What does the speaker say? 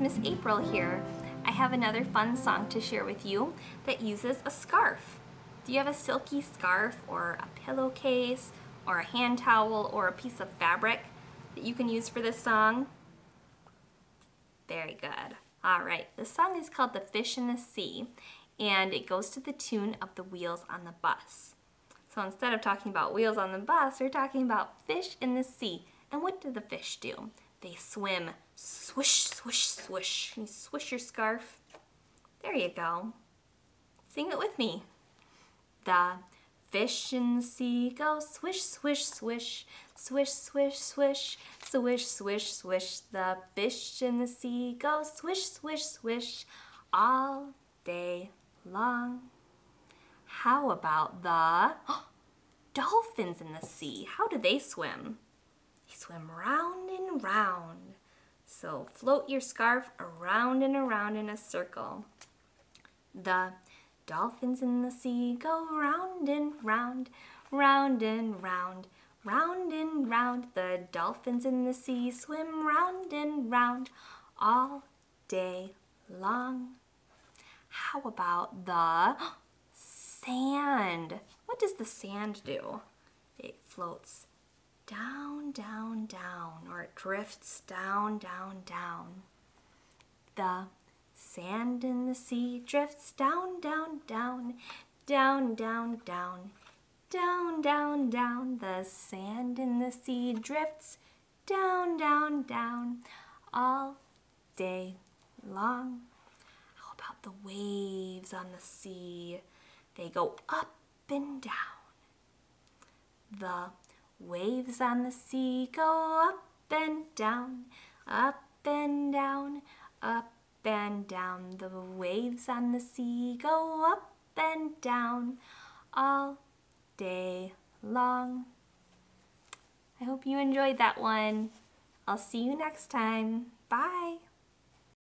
Miss April here. I have another fun song to share with you that uses a scarf. Do you have a silky scarf or a pillowcase or a hand towel or a piece of fabric that you can use for this song? Very good. All right, the song is called The Fish in the Sea and it goes to the tune of the wheels on the bus. So instead of talking about wheels on the bus, we're talking about fish in the sea. And what do the fish do? They swim. Swish, swish, swish. Can you swish your scarf? There you go. Sing it with me. The fish in the sea go swish, swish, swish. Swish, swish, swish. Swish, swish, swish. The fish in the sea go swish, swish, swish. All day long. How about the dolphins in the sea? How do they swim? They swim round and round. So float your scarf around and around in a circle. The dolphins in the sea go round and round, round and round, round and round. The dolphins in the sea swim round and round all day long. How about the sand? What does the sand do? It floats down, down, or it drifts down, down, down. The sand in the sea drifts down, down, down, down, down, down, down, down, down. The sand in the sea drifts down, down, down, all day long. How about the waves on the sea? They go up and down. The Waves on the sea go up and down, up and down, up and down. The waves on the sea go up and down all day long. I hope you enjoyed that one. I'll see you next time. Bye.